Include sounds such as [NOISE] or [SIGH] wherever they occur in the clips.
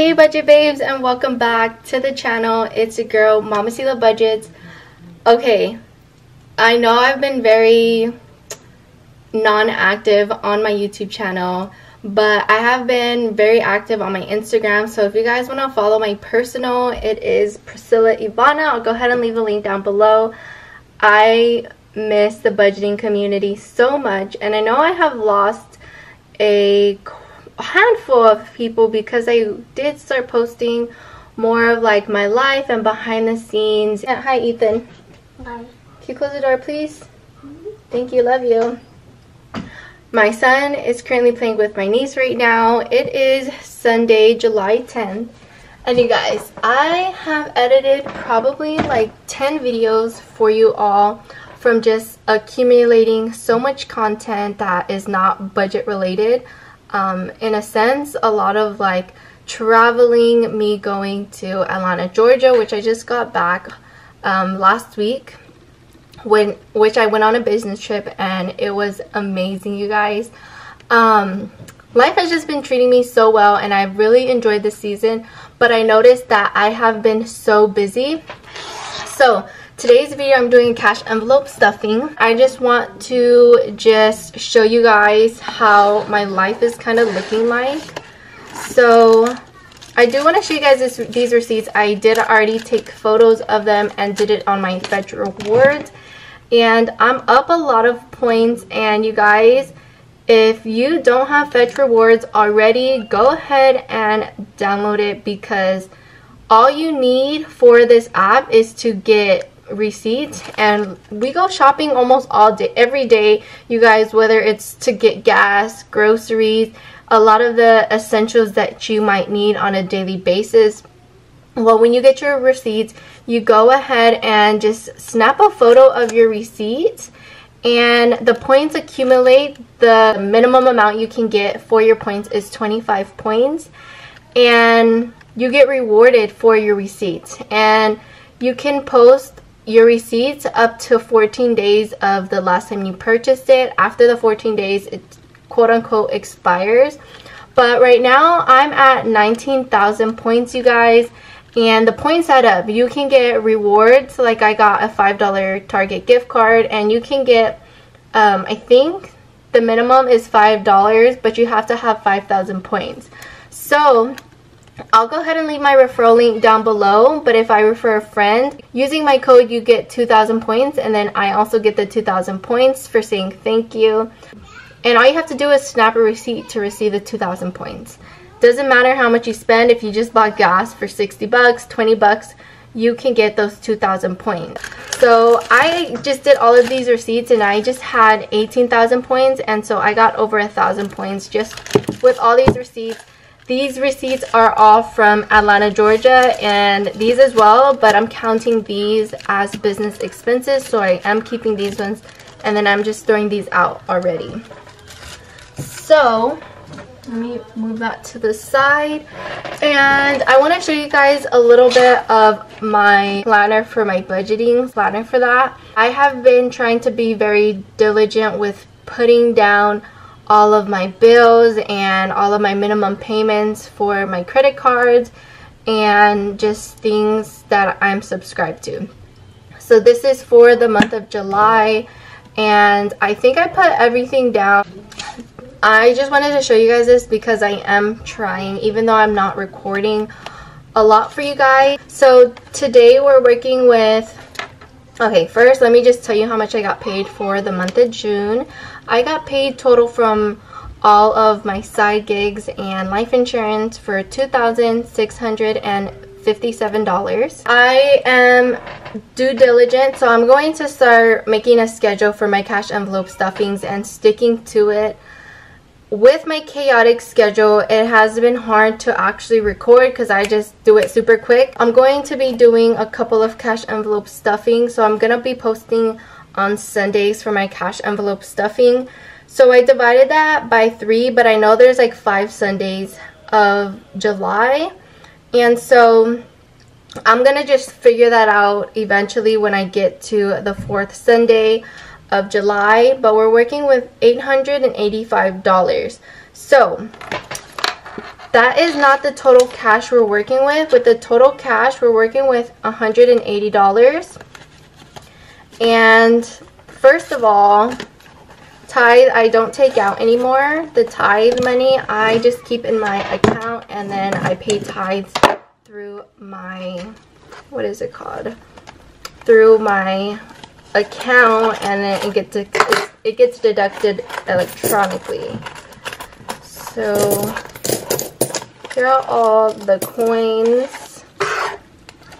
Hey budget babes and welcome back to the channel. It's a girl, Mamacilla Budgets. Okay, I know I've been very non-active on my YouTube channel, but I have been very active on my Instagram. So if you guys want to follow my personal, it is Prescilla Ivanna. I'll go ahead and leave a link down below. I miss the budgeting community so much and I know I have lost a handful of people because I did start posting more of like my life and behind the scenes. Yeah, hi Ethan. Bye. Can you close the door please? Thank you, love you. My son is currently playing with my niece right now. It is Sunday, July 10th. And you guys, I have edited probably like 10 videos for you all from just accumulating so much content that is not budget related um, in a sense, a lot of like traveling, me going to Atlanta, Georgia, which I just got back um, last week, when which I went on a business trip and it was amazing, you guys. Um, life has just been treating me so well and I've really enjoyed this season, but I noticed that I have been so busy. So Today's video I'm doing cash envelope stuffing. I just want to just show you guys how my life is kind of looking like. So I do want to show you guys this, these receipts. I did already take photos of them and did it on my Fetch Rewards. And I'm up a lot of points and you guys, if you don't have Fetch Rewards already, go ahead and download it because all you need for this app is to get receipts and we go shopping almost all day every day you guys whether it's to get gas groceries a lot of the essentials that you might need on a daily basis. Well when you get your receipts you go ahead and just snap a photo of your receipts and the points accumulate. The minimum amount you can get for your points is 25 points and you get rewarded for your receipts and you can post your receipts up to 14 days of the last time you purchased it. After the 14 days, it quote unquote expires. But right now, I'm at 19,000 points, you guys. And the points add up. You can get rewards, like I got a $5 Target gift card, and you can get, um, I think the minimum is $5, but you have to have 5,000 points. So, I'll go ahead and leave my referral link down below, but if I refer a friend, using my code you get 2,000 points and then I also get the 2,000 points for saying thank you. And all you have to do is snap a receipt to receive the 2,000 points. Doesn't matter how much you spend, if you just bought gas for 60 bucks, 20 bucks, you can get those 2,000 points. So I just did all of these receipts and I just had 18,000 points and so I got over a thousand points just with all these receipts these receipts are all from Atlanta, Georgia, and these as well, but I'm counting these as business expenses, so I am keeping these ones, and then I'm just throwing these out already. So, let me move that to the side, and I want to show you guys a little bit of my planner for my budgeting, planner for that. I have been trying to be very diligent with putting down all of my bills and all of my minimum payments for my credit cards and just things that I'm subscribed to. So this is for the month of July and I think I put everything down. I just wanted to show you guys this because I am trying even though I'm not recording a lot for you guys. So today we're working with Okay, first let me just tell you how much I got paid for the month of June. I got paid total from all of my side gigs and life insurance for $2,657. I am due diligent, so I'm going to start making a schedule for my cash envelope stuffings and sticking to it with my chaotic schedule, it has been hard to actually record because I just do it super quick. I'm going to be doing a couple of cash envelope stuffing, so I'm going to be posting on Sundays for my cash envelope stuffing. So I divided that by three, but I know there's like five Sundays of July. And so I'm going to just figure that out eventually when I get to the fourth Sunday of July, but we're working with $885. So, that is not the total cash we're working with. With the total cash, we're working with $180. And first of all, tithe I don't take out anymore. The tithe money I just keep in my account and then I pay tithes through my, what is it called? Through my account and it gets, it gets deducted electronically. So here are all the coins.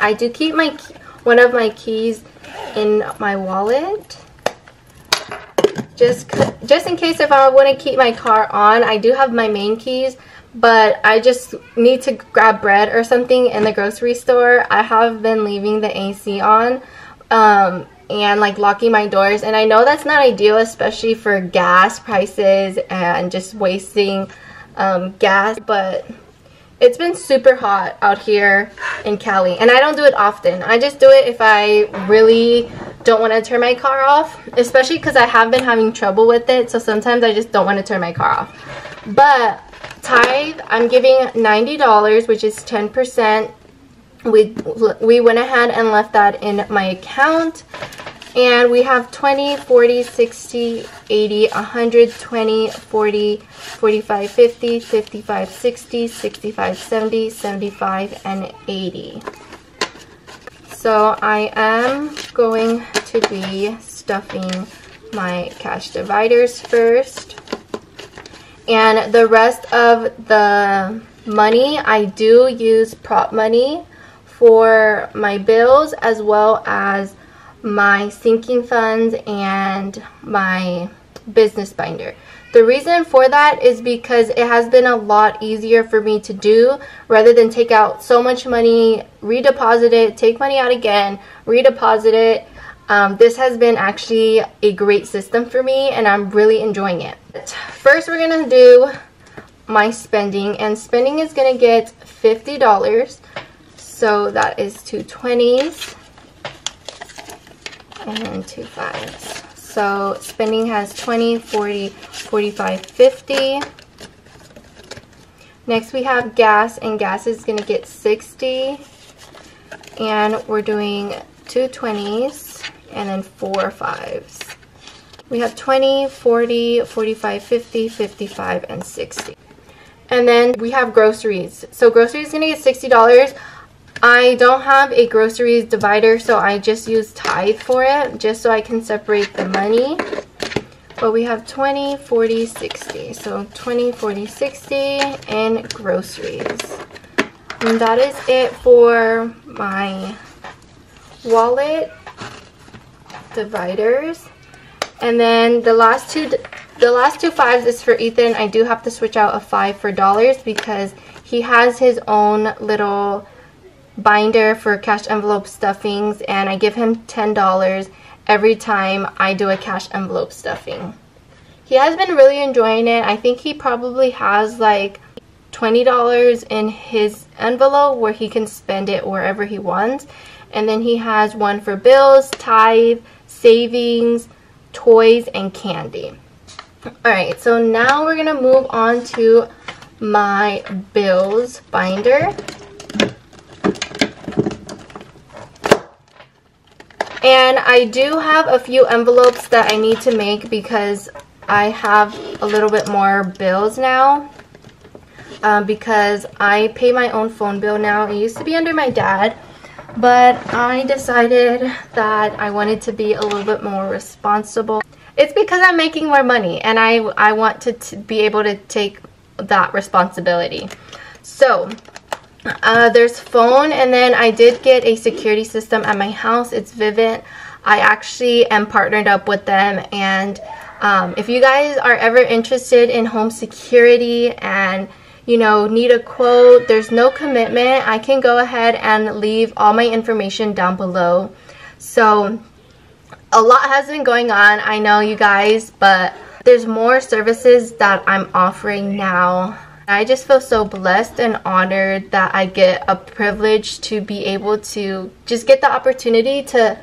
I do keep my one of my keys in my wallet. Just just in case if I want to keep my car on, I do have my main keys, but I just need to grab bread or something in the grocery store. I have been leaving the AC on um, and like locking my doors and I know that's not ideal especially for gas prices and just wasting um, gas but it's been super hot out here in Cali and I don't do it often. I just do it if I really don't want to turn my car off, especially because I have been having trouble with it. So sometimes I just don't want to turn my car off. But tithe, I'm giving $90, which is 10%. We, we went ahead and left that in my account and we have 20, 40, 60, 80, 120, 40, 45, 50, 55, 60, 65, 70, 75, and 80. So I am going to be stuffing my cash dividers first. And the rest of the money, I do use prop money for my bills as well as my sinking funds and my business binder. The reason for that is because it has been a lot easier for me to do rather than take out so much money, redeposit it, take money out again, redeposit it. Um, this has been actually a great system for me and I'm really enjoying it. First we're going to do my spending and spending is going to get $50. So that is two 20s and two fives. So spending has 20, 40, 45, 50. Next we have gas and gas is going to get 60. And we're doing two 20s and then four fives. We have 20, 40, 45, 50, 55, and 60. And then we have groceries. So groceries is going to get $60. I don't have a groceries divider, so I just use Tithe for it, just so I can separate the money. But we have 20, 40, 60. So 20, 40, 60 and groceries. And that is it for my wallet dividers. And then the last two the last two fives is for Ethan. I do have to switch out a five for dollars because he has his own little binder for cash envelope stuffings and I give him $10 every time I do a cash envelope stuffing. He has been really enjoying it. I think he probably has like $20 in his envelope where he can spend it wherever he wants. And then he has one for bills, tithe, savings, toys, and candy. Alright, so now we're going to move on to my bills binder. And I do have a few envelopes that I need to make because I have a little bit more bills now. Um, because I pay my own phone bill now. It used to be under my dad. But I decided that I wanted to be a little bit more responsible. It's because I'm making more money and I, I want to be able to take that responsibility. So uh, there's phone and then I did get a security system at my house. It's Vivint. I actually am partnered up with them and um, if you guys are ever interested in home security and you know need a quote there's no commitment I can go ahead and leave all my information down below so a lot has been going on I know you guys but there's more services that I'm offering now I just feel so blessed and honored that I get a privilege to be able to just get the opportunity to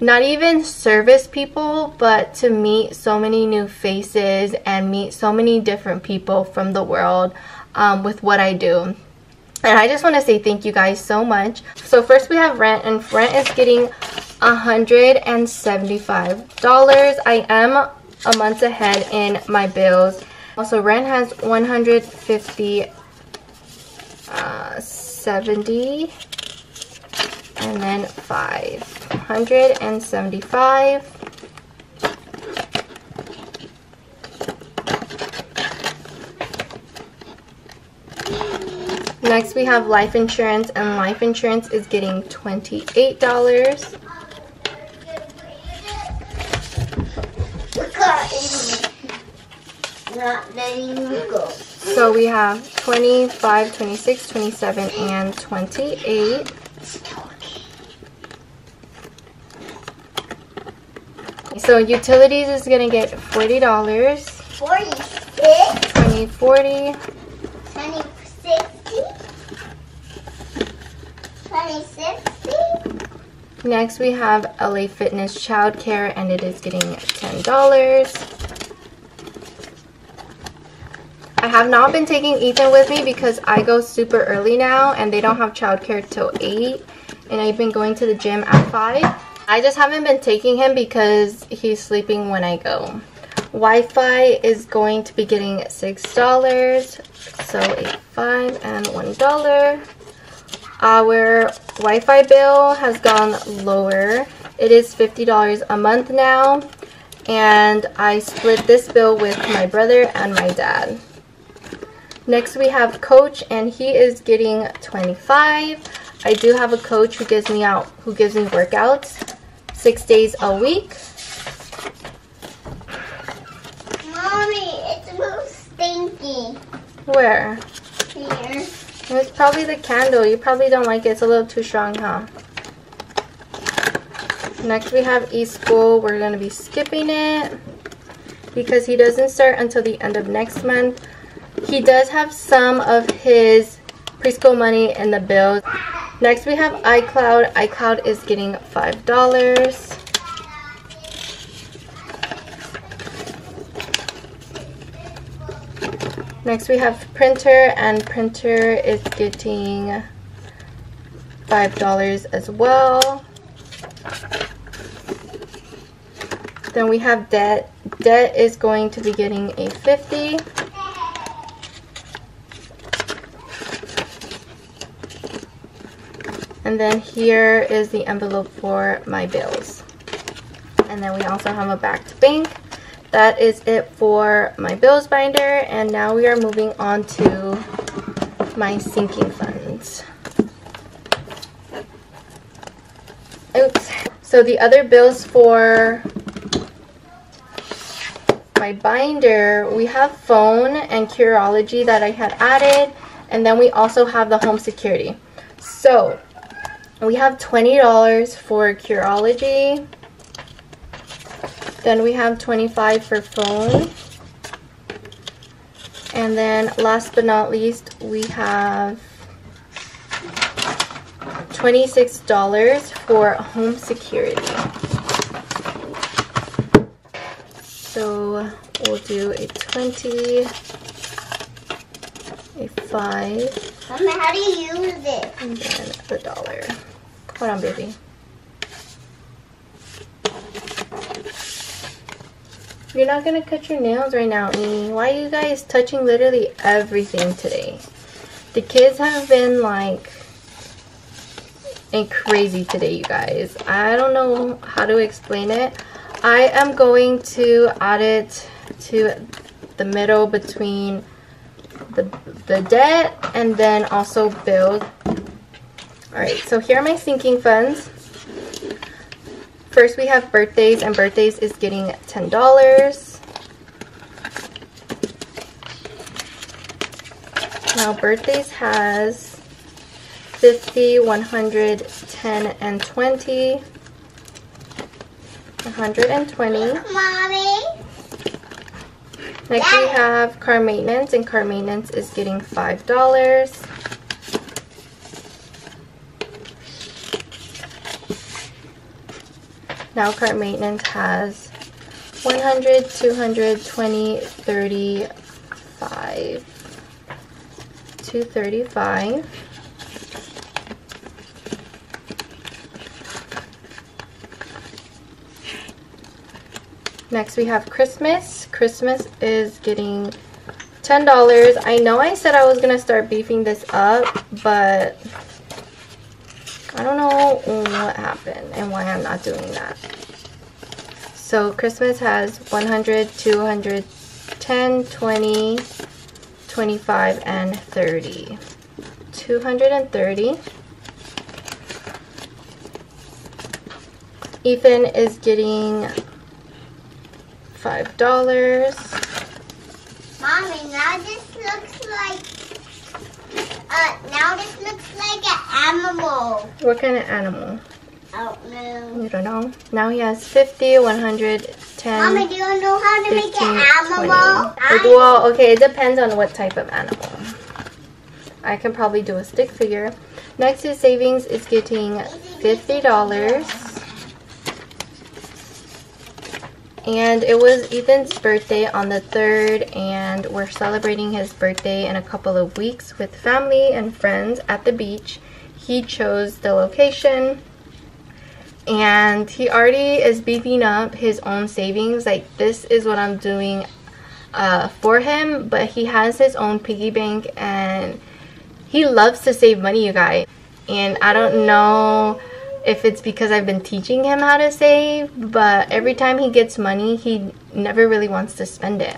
not even service people, but to meet so many new faces and meet so many different people from the world. um, with what I do. And I just want to say thank you guys so much. So first we have rent and rent is getting $175. I am a month ahead in my bills. Also rent has 150 uh, 70 and then 575 Next we have life insurance and life insurance is getting $28. Not. So we have 25, 26, 27, and 28. So utilities is going to get $40. 46, 20, 40, 20, 60, 20, 60. Next we have LA Fitness Childcare and it is getting $10. I have not been taking Ethan with me because I go super early now and they don't have childcare till 8 and I've been going to the gym at 5. I just haven't been taking him because he's sleeping when I go. Wi-Fi is going to be getting $6, so a 5 and $1. Our Wi-Fi bill has gone lower. It is $50 a month now and I split this bill with my brother and my dad. Next we have coach and he is getting 25. I do have a coach who gives me out who gives me workouts six days a week. Mommy, it's a little stinky Where? here. It's probably the candle. You probably don't like it. It's a little too strong, huh? Next we have e-school. We're going to be skipping it because he doesn't start until the end of next month. He does have some of his preschool money in the bills. Next we have iCloud. iCloud is getting $5. Next we have printer and printer is getting $5 as well. Then we have debt. Debt is going to be getting a 50. And then here is the envelope for my bills. And then we also have a back to bank. That is it for my bills binder. And now we are moving on to my sinking funds. Oops. So the other bills for my binder, we have phone and Curology that I had added. And then we also have the home security. So we have $20 for Curology. Then we have 25 for phone. And then last but not least, we have $26 for home security. So we'll do a 20, a 5, Mommy, how do you use it? and then the dollar. Hold on, baby. You're not gonna cut your nails right now, Amy. Why are you guys touching literally everything today? The kids have been like and crazy today, you guys. I don't know how to explain it. I am going to add it to the middle between the, the debt and then also build. Alright, so here are my sinking funds. First we have birthdays and birthdays is getting $10. Now birthdays has 50, 100, 10, and 20. 120. Mommy. Next we have car maintenance and car maintenance is getting $5. Now car maintenance has 100, 200, 20, 30, 5. 235 Next we have Christmas. Christmas is getting $10. I know I said I was going to start beefing this up, but I don't know what happened and why I'm not doing that. So Christmas has 100, 200, 10, 20, 25, and 30. 230. Ethan is getting $5. Mommy, now this looks like. Uh, now this looks like an animal. What kind of animal? I don't know. You don't know. Now he has 50, 110, Mommy, do you know how to make an animal? Well, okay, it depends on what type of animal. I can probably do a stick figure. Next is savings is getting $50. And it was Ethan's birthday on the 3rd, and we're celebrating his birthday in a couple of weeks with family and friends at the beach. He chose the location, and he already is beefing up his own savings. Like, this is what I'm doing uh, for him, but he has his own piggy bank, and he loves to save money, you guys. And I don't know if it's because I've been teaching him how to save, but every time he gets money, he never really wants to spend it.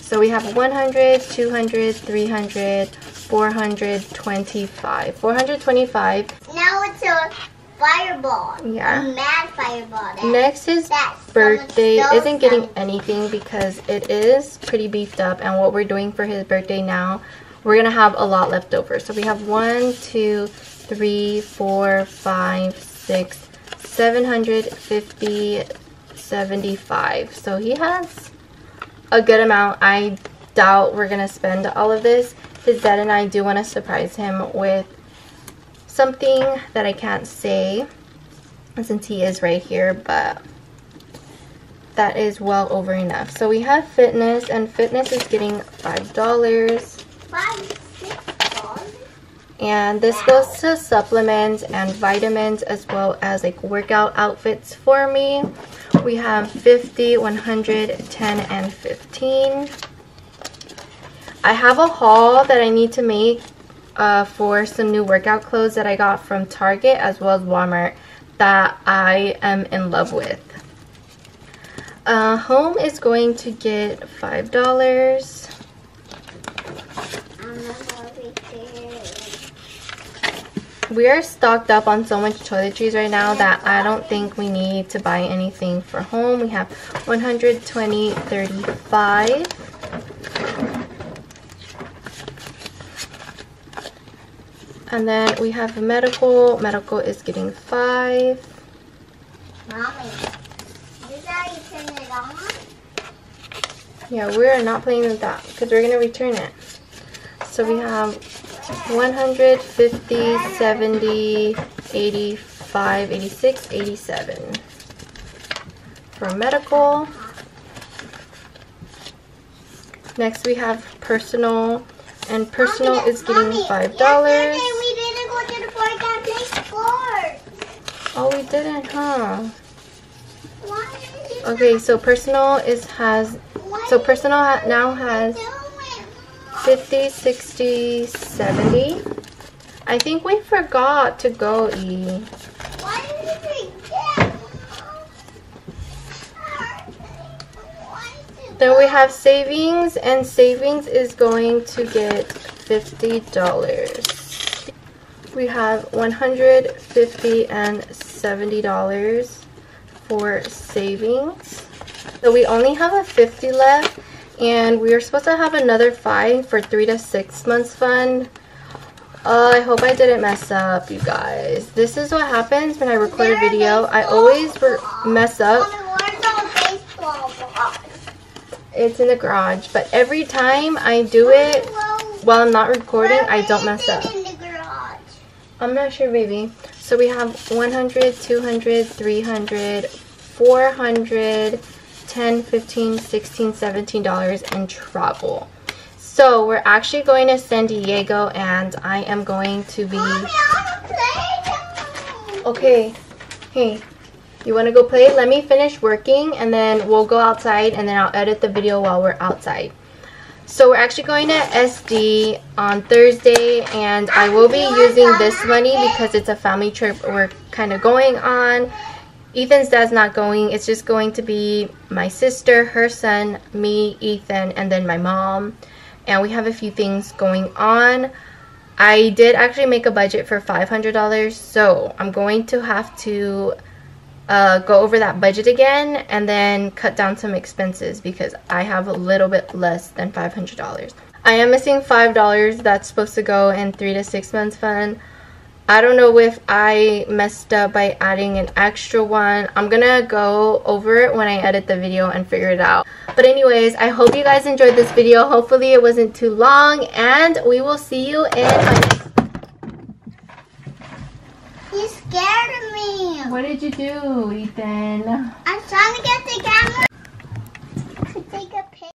So we have 100, 200, 300, 425. 425. Now it's a fireball. Yeah. A mad fireball. That- Next, his that's birthday isn't getting anything because it is pretty beefed up. And what we're doing for his birthday now, we're going to have a lot left over. So we have one, two, three, four, five, six, 750, 75. So he has a good amount. I doubt we're going to spend all of this. His dad and I do want to surprise him with something that I can't say since he is right here, but that is well over enough. So we have fitness, and fitness is getting $5. Five, six dollars. And this goes to supplements and vitamins as well as like workout outfits for me. We have 50, 100, 10, and 15. I have a haul that I need to make uh, for some new workout clothes that I got from Target as well as Walmart that I am in love with. Uh, home is going to get $5. I'm not gonna be there. [LAUGHS] We are stocked up on so much toiletries right now that I don't think we need to buy anything for home. We have 120, 35. And then we have medical. Medical is getting 5. Mommy, that you turn it on? Yeah, we're not playing with that because we're going to return it. So we have 150, 70, 85, 86, 87 for medical. Next we have personal and personal Mommy, is getting Mommy, $5. Yesterday we didn't go to the park and play sports. Oh, we didn't, huh? Okay, so personal is has so personal ha- now has you do it, Mom? 50, 60, 70. I think we forgot to go E. Why did you forget, Mom? Why did Then we have savings, and savings is going to get $50. We have 150 and $70 for savings. So we only have a 50 left, and we are supposed to have another 5 for 3 to 6 months fund. Uh, I hope I didn't mess up, you guys. This is what happens when I record a video. I always mess up. It's in the garage, but every time I do it while I'm not recording, I don't mess up. I'm not sure, baby. So we have 100, 200, 300, 400, 10, 15, 16, 17 dollars in travel. So we're actually going to San Diego and I am going to be... Mommy, I want to play. Okay, hey, you want to go play? Let me finish working and then we'll go outside and then I'll edit the video while we're outside. So we're actually going to SD on Thursday and I will be using this money because it's a family trip we're kind of going on. Ethan's dad's not going. It's just going to be my sister, her son, me, Ethan, and then my mom. And we have a few things going on. I did actually make a budget for $500, so I'm going to have to uh, go over that budget again and then cut down some expenses because I have a little bit less than $500. I am missing $5 that's supposed to go in 3 to 6 months fund. I don't know if I messed up by adding an extra one. I'm gonna go over it when I edit the video and figure it out. But anyways, I hope you guys enjoyed this video. Hopefully it wasn't too long and we will see you in my next You scared me. What did you do, Ethan? I'm trying to get the [LAUGHS]